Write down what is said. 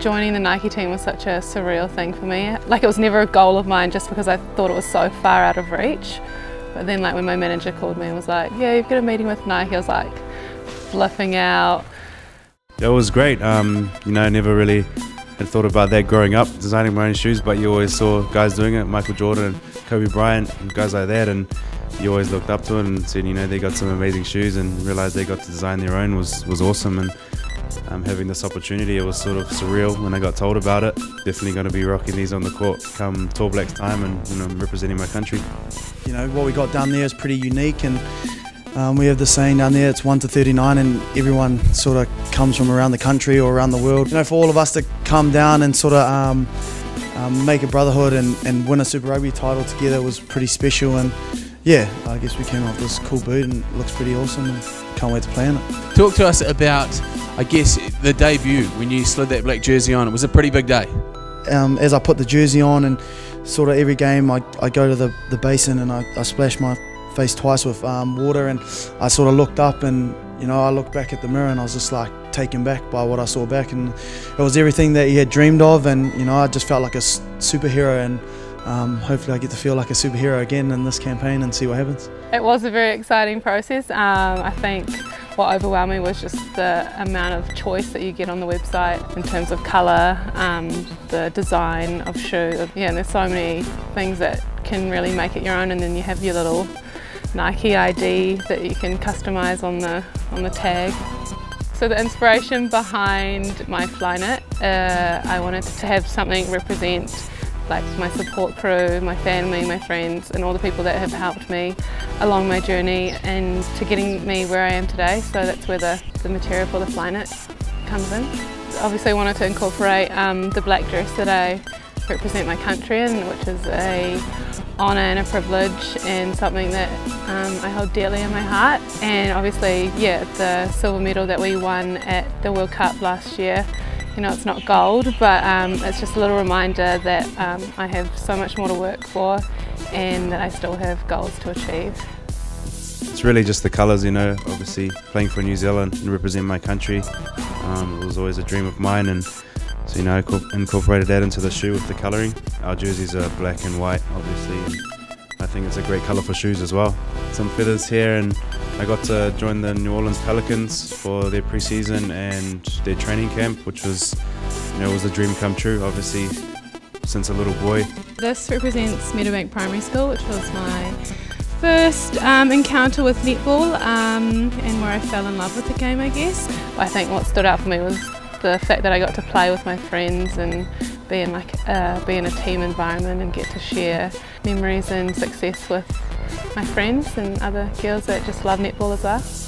joining the Nike team was such a surreal thing for me. Like it was never a goal of mine just because I thought it was so far out of reach. But then like when my manager called me and was like, yeah, you've got a meeting with Nike, I was like flipping out. It was great. Um, you know, I never really had thought about that growing up, designing my own shoes, but you always saw guys doing it, Michael Jordan and Kobe Bryant and guys like that, and you always looked up to it and said, you know, they got some amazing shoes and realized they got to design their own was, was awesome. And um, having this opportunity, it was sort of surreal when I got told about it. Definitely going to be rocking these on the court come Tall Blacks time and you know, representing my country. You know, what we got done there is pretty unique and um, we have the saying down there, it's 1 to 39 and everyone sort of comes from around the country or around the world. You know, for all of us to come down and sort of um, um, make a brotherhood and, and win a Super Rugby title together was pretty special and yeah, I guess we came off this cool boot and it looks pretty awesome and can't wait to play in it. Talk to us about, I guess, the debut when you slid that black jersey on. It was a pretty big day. Um, as I put the jersey on and sort of every game I, I go to the, the basin and I, I splash my face twice with um, water and I sort of looked up and you know I looked back at the mirror and I was just like taken back by what I saw back and it was everything that he had dreamed of and you know I just felt like a superhero and um, hopefully I get to feel like a superhero again in this campaign and see what happens. It was a very exciting process. Um, I think what overwhelmed me was just the amount of choice that you get on the website in terms of colour, um, the design of shoe. Yeah, there's so many things that can really make it your own and then you have your little Nike ID that you can customise on the, on the tag. So the inspiration behind my Flyknit, uh, I wanted to have something represent like my support crew, my family, my friends and all the people that have helped me along my journey and to getting me where I am today. So that's where the, the material for the Flyknit comes in. Obviously I wanted to incorporate um, the black dress that I represent my country in, which is a honour and a privilege and something that um, I hold dearly in my heart. And obviously, yeah, the silver medal that we won at the World Cup last year, you know, it's not gold, but um, it's just a little reminder that um, I have so much more to work for and that I still have goals to achieve. It's really just the colours, you know, obviously playing for New Zealand and represent my country. Um, it was always a dream of mine and so you know, incorporated that into the shoe with the colouring. Our jerseys are black and white, obviously. And I think it's a great colour for shoes as well. Some feathers here, and I got to join the New Orleans Pelicans for their preseason and their training camp, which was, you know, was a dream come true. Obviously, since a little boy. This represents Meadowbank Primary School, which was my first um, encounter with netball um, and where I fell in love with the game, I guess. I think what stood out for me was the fact that I got to play with my friends and be in, like, uh, be in a team environment and get to share memories and success with my friends and other girls that just love netball as well.